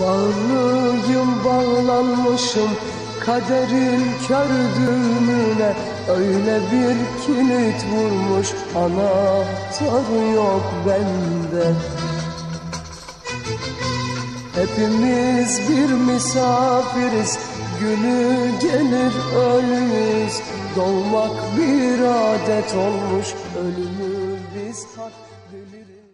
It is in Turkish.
Bağlıyım bağlanmışım kaderin kör düğümüne Öyle bir kilit vurmuş anahtarı yok bende. Hepimiz bir misafiriz Günü gelir ölürüz dolmak bir adet olmuş Ölümü biz hak biliriz.